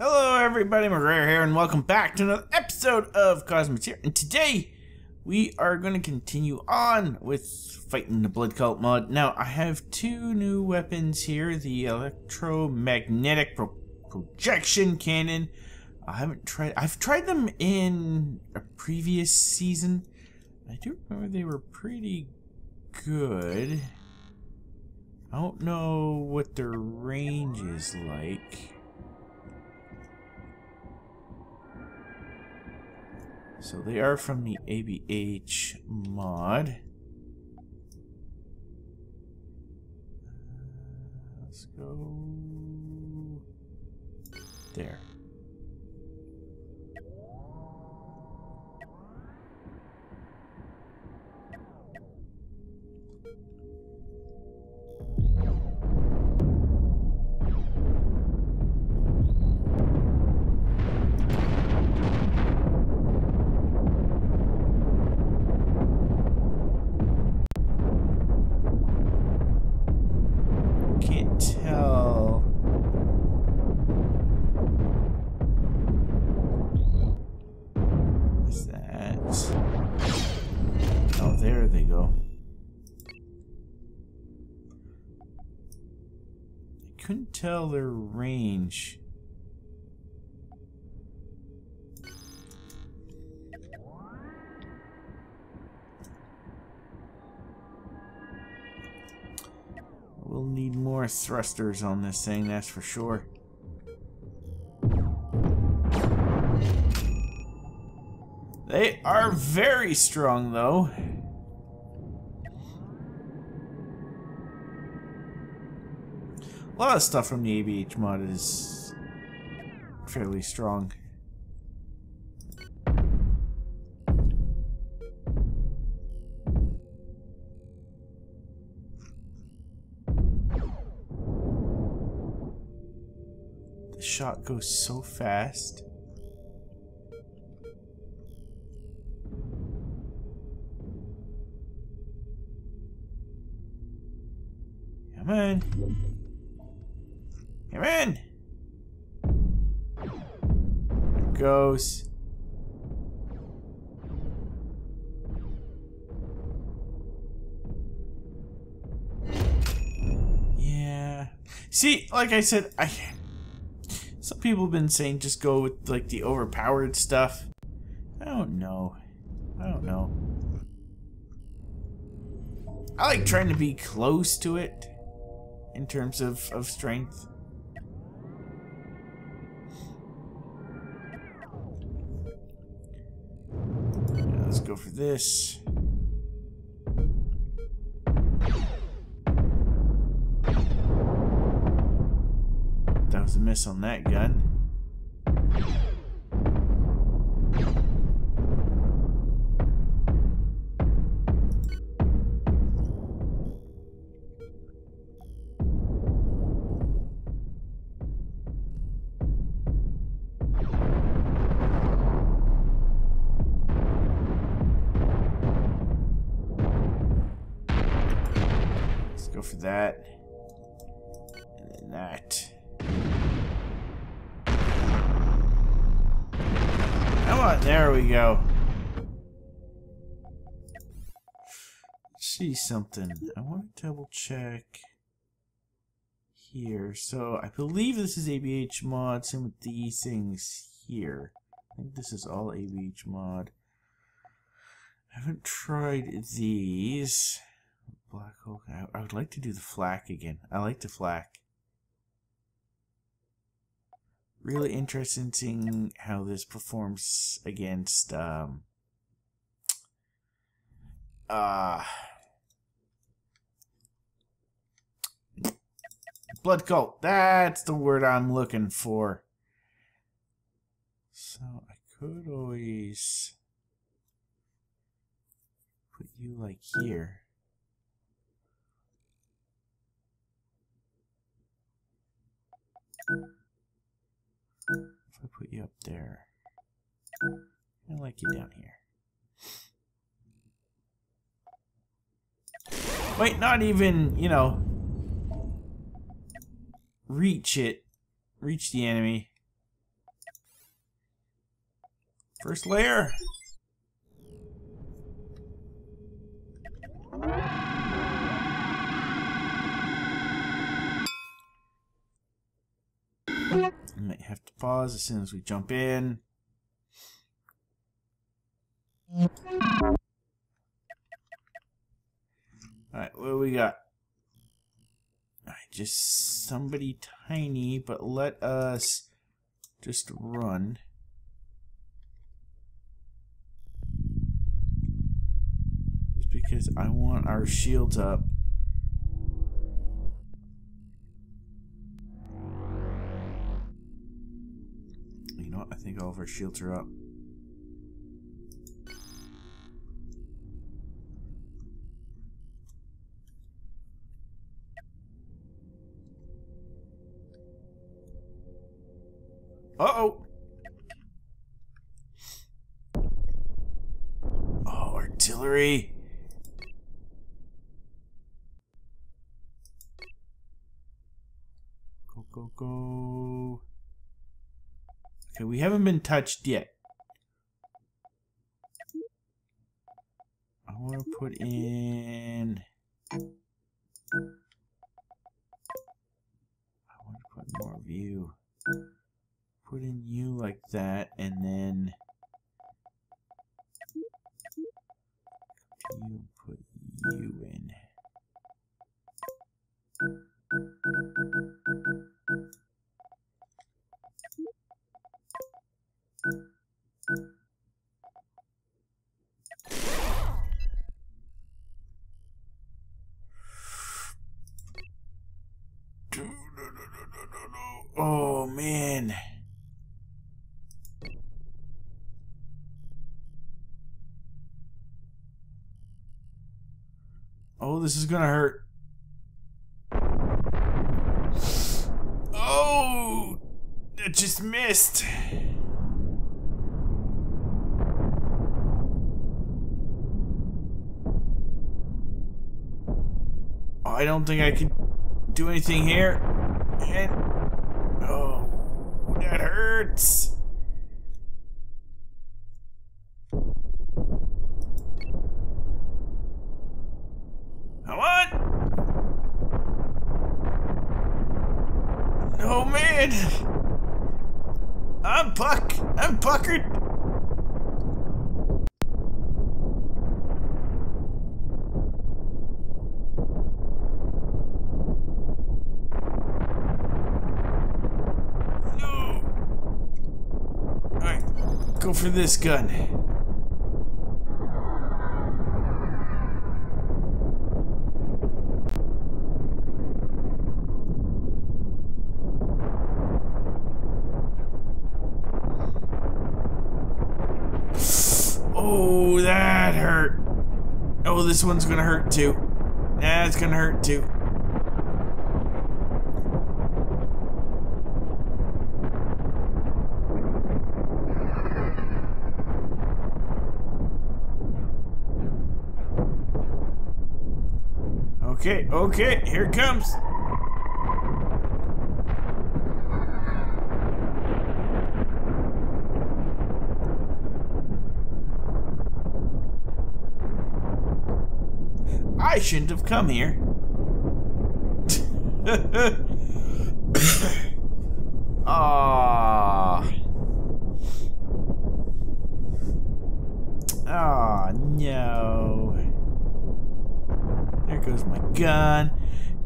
Hello everybody, MacGhriogair here, and welcome back to another episode of Cosmoteer. And today, we are going to continue on with fighting the Blood Cult mod. Now, I have two new weapons here, the electromagnetic pro projection cannon. I haven't tried, I've tried them in a previous season. I do remember they were pretty good. I don't know what their range is like. So they are from the ABH mod. Let's go there. Tell their range. We'll need more thrusters on this thing, that's for sure. They are very strong, though. A lot of stuff from the ABH mod is fairly strong. The shot goes so fast. Come on. Come on. There goes. Yeah. See, like I said, I some people have been saying just go with like the overpowered stuff. I don't know. I don't know. I like trying to be close to it in terms of, of strength. Let's go for this. That was a miss on that gun. That. And then that. Come on, there we go. See something. I want to double check here. So I believe this is ABH mod. Same with these things here. I think this is all ABH mod. I haven't tried these. Black Hulk. I, I would like to do the flak again. I like the flak. Really interested in seeing how this performs against um uh Blood Cult. That's the word I'm looking for. So I could always put you like here. If I put you up there, I like you down here. Wait, not even, you know, reach it. Reach the enemy. First layer! Might have to pause as soon as we jump in. Alright, what do we got? Alright, just somebody tiny, but let us just run. Just because I want our shields up. What? I think all of our shields are up. Uh-oh. Oh, artillery. Go, go, go. Okay, we haven't been touched yet. I want to put in... I want to put more view put in you like that, and then you you this is gonna hurt. Oh! It just missed. I don't think I can do anything here. And, oh, that hurts. I'm Puck. I'm puckered. No. All right, go for this gun. Oh, this one's gonna hurt too. Nah, it's gonna hurt too. Okay, okay, here it comes. I shouldn't have come here. Ah. Ah, no. There goes my gun.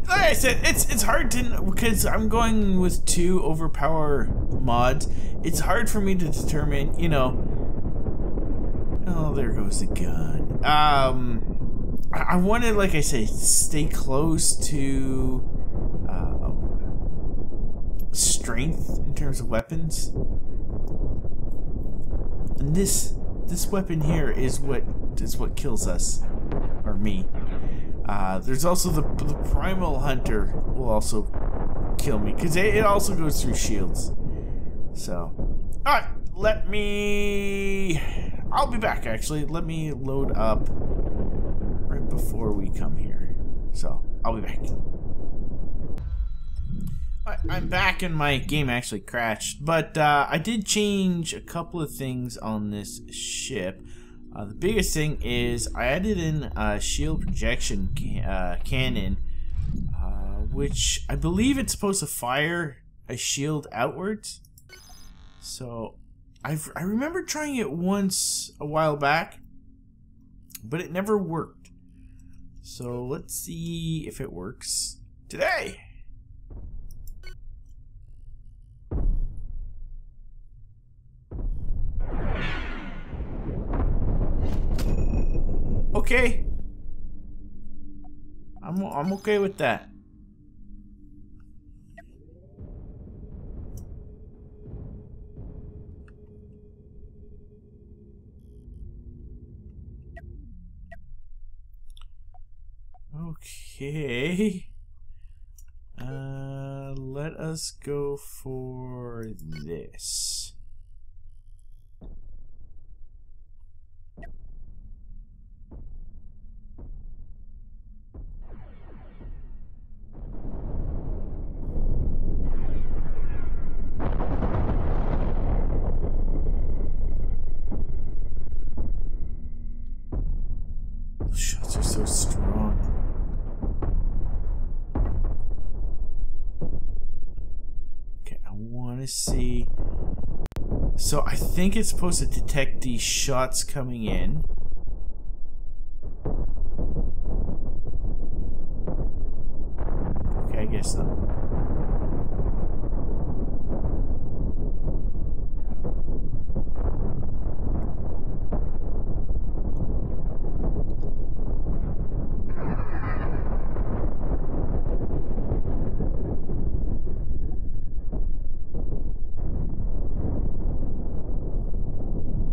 Like I said, it's it's hard to because I'm going with two overpower mods. It's hard for me to determine, you know. Oh, there goes the gun. Um I wanted, like I say, stay close to um, strength in terms of weapons. And this this weapon here is what is what kills us, or me. Uh, there's also the the primal hunter will also kill me because it, it also goes through shields. So, all right, let me. I'll be back. Actually, let me load up before we come here. So, I'll be back. I'm back and my game actually crashed, but uh, I did change a couple of things on this ship. Uh, the biggest thing is I added in a shield projection uh, cannon, uh, which I believe it's supposed to fire a shield outwards. So I've, I remember trying it once a while back, but it never worked. So let's see if it works today. Okay. I'm I'm okay with that. Okay. Uh, let us go for this. To see. So I think it's supposed to detect these shots coming in. Okay, I guess so.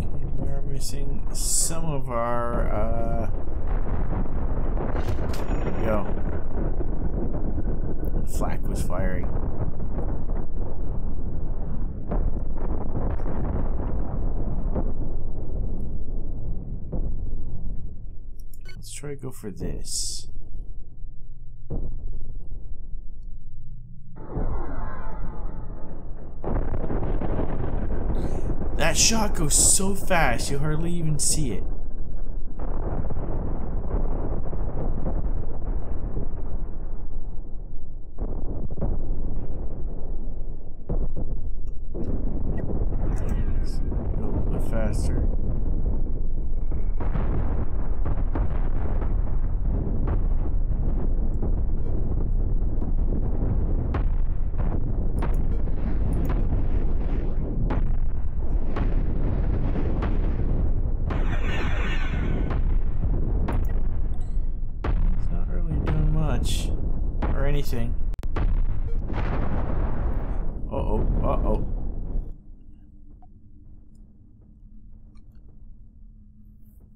Okay, we're missing some of our, uh... There we go. Flak was firing. Let's try to go for this. That shot goes so fast, you hardly even see it. Go a little bit faster. It's not really doing much. Or anything. Uh-oh, uh-oh.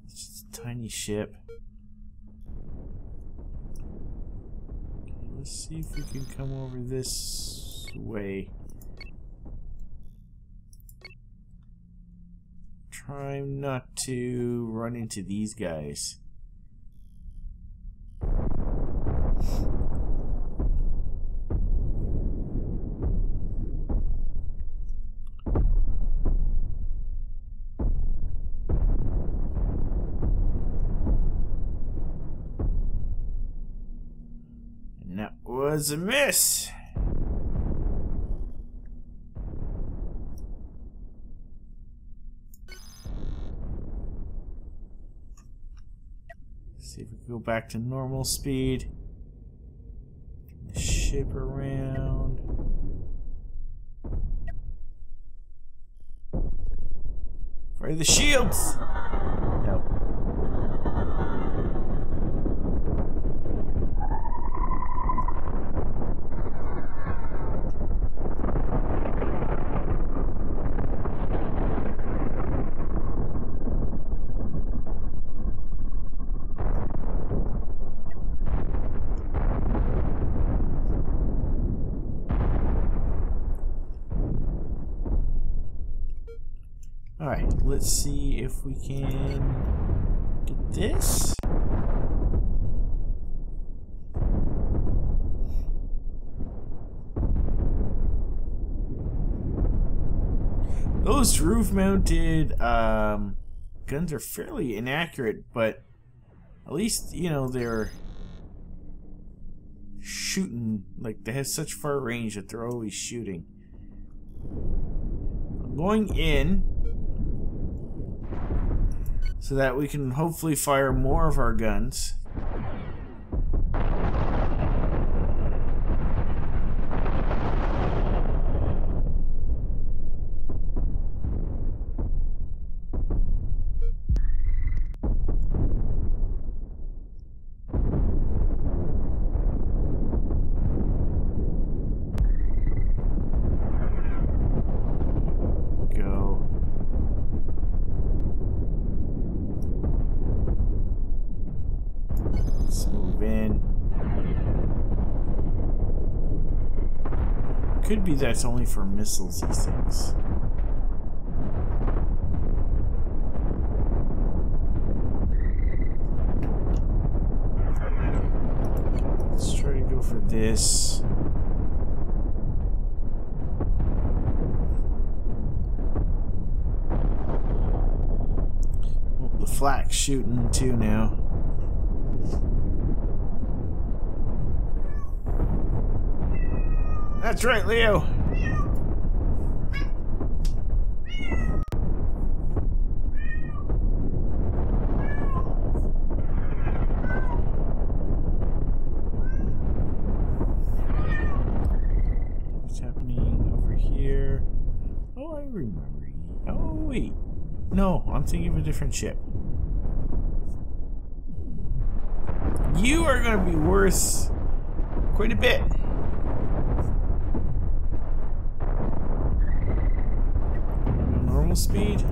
It's a tiny ship. Okay, let's see if we can come over this way. Try not to run into these guys. And that was a miss. See if we can go back to normal speed. Turn the ship around. Fire the shields! Alright, let's see if we can get this. Those roof-mounted um, guns are fairly inaccurate, but at least, you know, they're shooting. Like, they have such far range that they're always shooting. I'm going in so that we can hopefully fire more of our guns. Could be that's only for missiles, these things. Let's try to go for this. Oh, the flak's shooting too now. That's right, Leo. What's happening over here? Oh, I remember. Oh, wait. No, I'm thinking of a different ship. You are going to be worth quite a bit. Speed.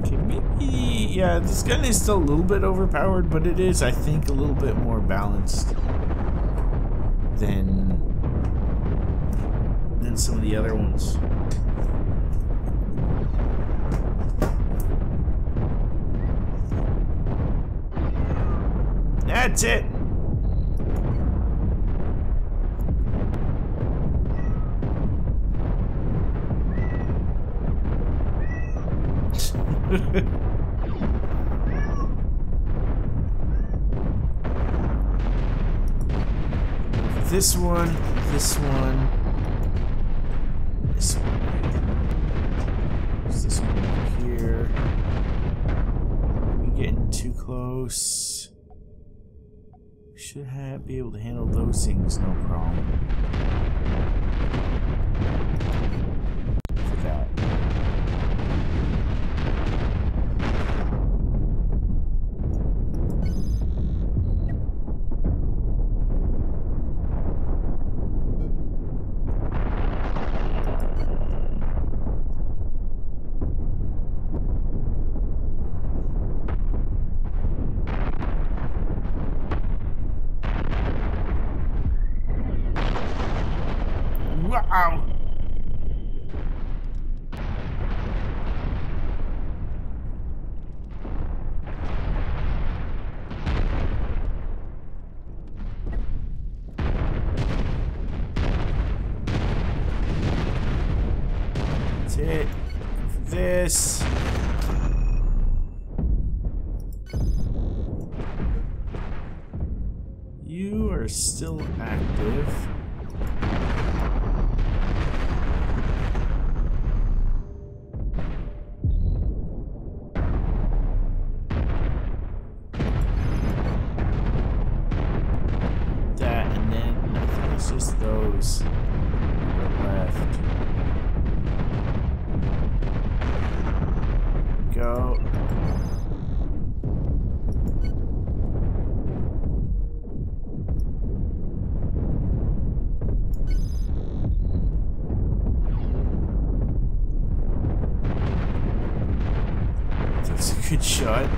Okay, maybe... Yeah, this gun is still a little bit overpowered, but it is, I think, a little bit more balanced than than some of the other ones. That's it. this one, this one, this one. This one here? Are we getting too close? Should have, be able to handle those things no problem. Wow. That's it. This. You are still active. Good shot.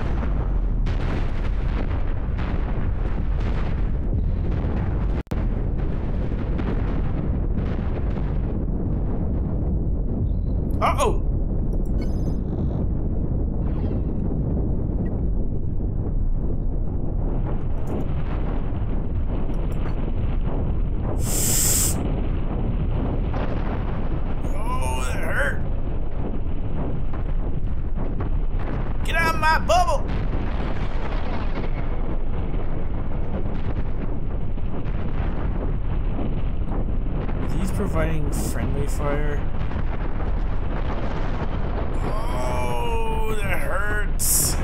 Uh-oh! my bubble! He's providing friendly fire. Oh, that hurts.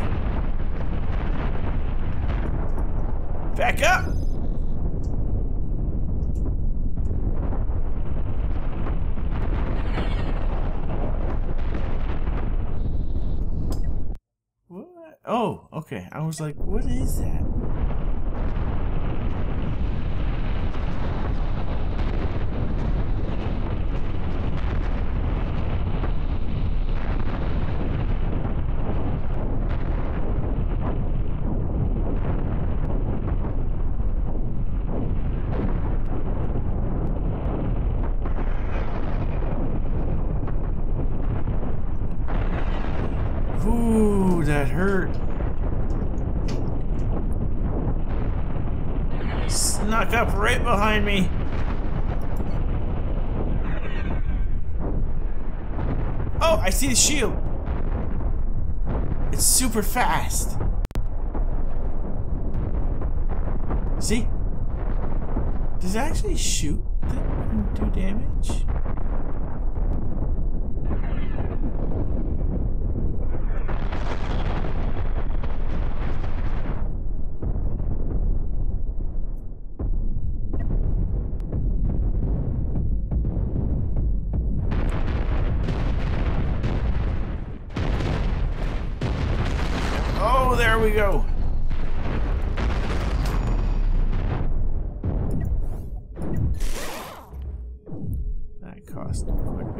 Back up. What? Oh, okay. I was like, what is that? Ooh, that hurt. Snuck up right behind me. Oh, I see the shield. It's super fast. See? Does it actually shoot and do damage?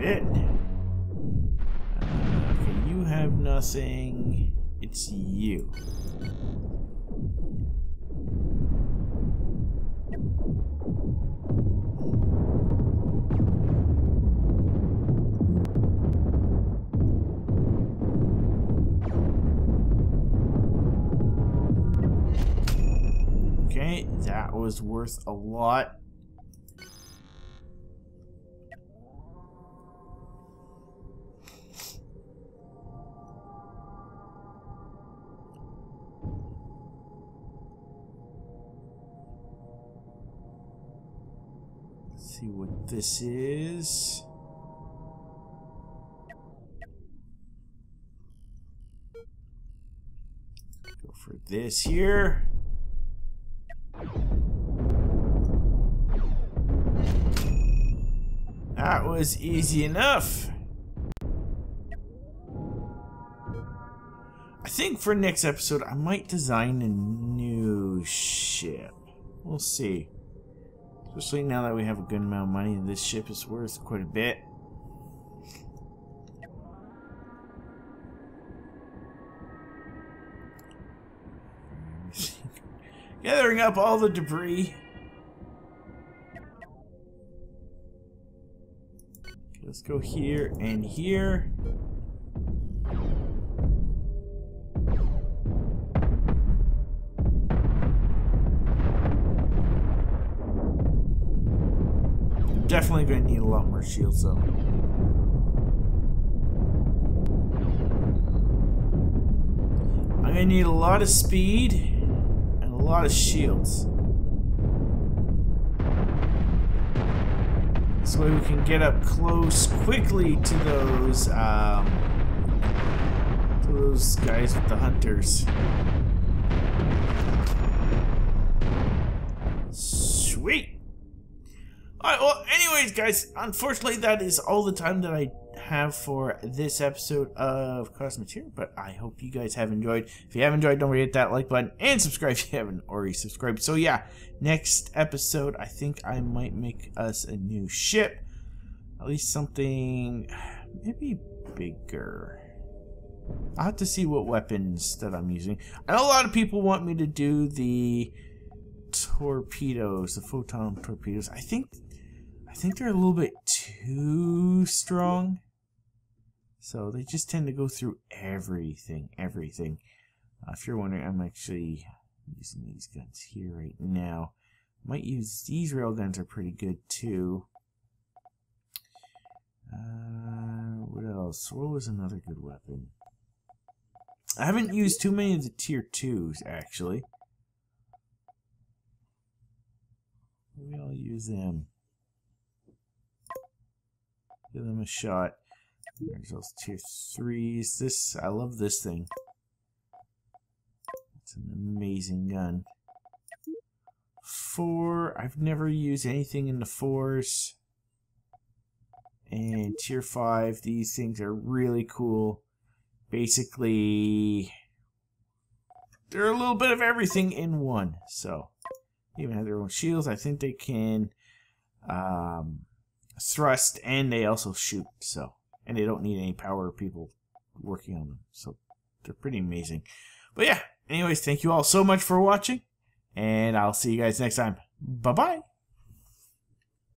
Bit. Uh, okay, you have nothing. It's you. Okay, that was worth a lot. See what this is. Go for this here. That was easy enough. I think for next episode, I might design a new ship. We'll see. Especially now that we have a good amount of money, this ship is worth quite a bit. Gathering up all the debris. Let's go here and here. Definitely going to need a lot more shields though. I'm going to need a lot of speed and a lot of shields. This way we can get up close quickly to those, um, to those guys with the hunters. Alright, well, anyways, guys, unfortunately that is all the time that I have for this episode of Cosmoteer, but I hope you guys have enjoyed. If you have enjoyed, don't forget that like button and subscribe if you haven't already subscribed. So yeah, next episode, I think I might make us a new ship. At least something maybe bigger. I'll have to see what weapons that I'm using. I know a lot of people want me to do the torpedoes, the photon torpedoes. I think I think they're a little bit too strong. So they just tend to go through everything, everything. Uh, if you're wondering, I'm actually using these guns here right now. Might use these railguns are pretty good too. Uh, what else? What was another good weapon? I haven't used too many of the tier 2s, actually. I'll use them. Give them a shot. There's those tier 3s. This, I love this thing. It's an amazing gun. Four, I've never used anything in the fours. And tier 5, these things are really cool. Basically, they're a little bit of everything in one. So, even have their own shields. I think they can um, thrust and they also shoot. So, and they don't need any power people working on them. So, they're pretty amazing. But yeah, anyways, thank you all so much for watching. And I'll see you guys next time. Bye bye.